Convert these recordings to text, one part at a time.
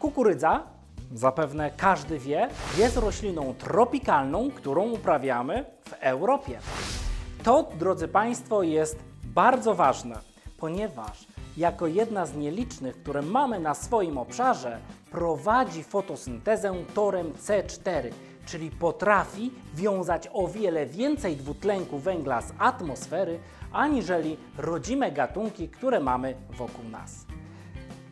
Kukurydza, zapewne każdy wie, jest rośliną tropikalną, którą uprawiamy w Europie. To, drodzy Państwo, jest bardzo ważne, ponieważ jako jedna z nielicznych, które mamy na swoim obszarze, prowadzi fotosyntezę torem C4, czyli potrafi wiązać o wiele więcej dwutlenku węgla z atmosfery, aniżeli rodzime gatunki, które mamy wokół nas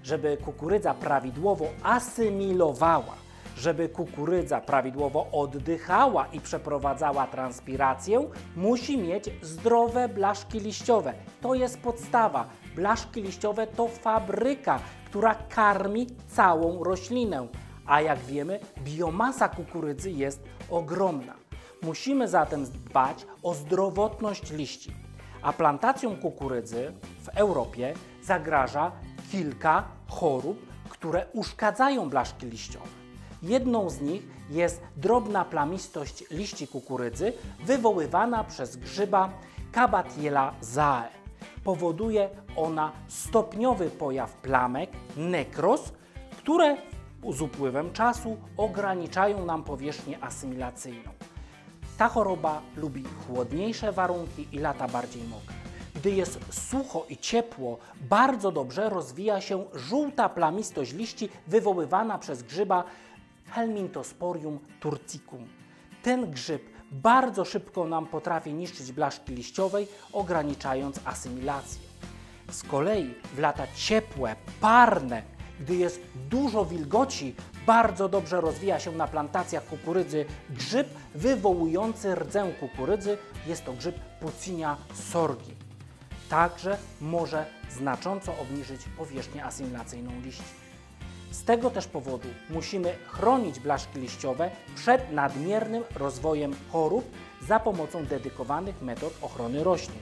żeby kukurydza prawidłowo asymilowała, żeby kukurydza prawidłowo oddychała i przeprowadzała transpirację, musi mieć zdrowe blaszki liściowe. To jest podstawa. Blaszki liściowe to fabryka, która karmi całą roślinę. A jak wiemy, biomasa kukurydzy jest ogromna. Musimy zatem dbać o zdrowotność liści. A plantacją kukurydzy w Europie zagraża kilka chorób, które uszkadzają blaszki liściowe. Jedną z nich jest drobna plamistość liści kukurydzy wywoływana przez grzyba Cabatiela zae. Powoduje ona stopniowy pojaw plamek, nekros, które z upływem czasu ograniczają nam powierzchnię asymilacyjną. Ta choroba lubi chłodniejsze warunki i lata bardziej mokre. Gdy jest sucho i ciepło, bardzo dobrze rozwija się żółta plamistość liści wywoływana przez grzyba Helmintosporium turcicum. Ten grzyb bardzo szybko nam potrafi niszczyć blaszki liściowej, ograniczając asymilację. Z kolei w lata ciepłe, parne, gdy jest dużo wilgoci, bardzo dobrze rozwija się na plantacjach kukurydzy grzyb wywołujący rdzę kukurydzy. Jest to grzyb Pucinia sorgi. Także może znacząco obniżyć powierzchnię asymilacyjną liści. Z tego też powodu musimy chronić blaszki liściowe przed nadmiernym rozwojem chorób za pomocą dedykowanych metod ochrony roślin,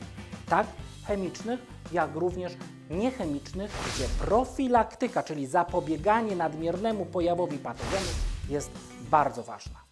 tak chemicznych, jak również niechemicznych, gdzie profilaktyka, czyli zapobieganie nadmiernemu pojawowi patogenów jest bardzo ważna.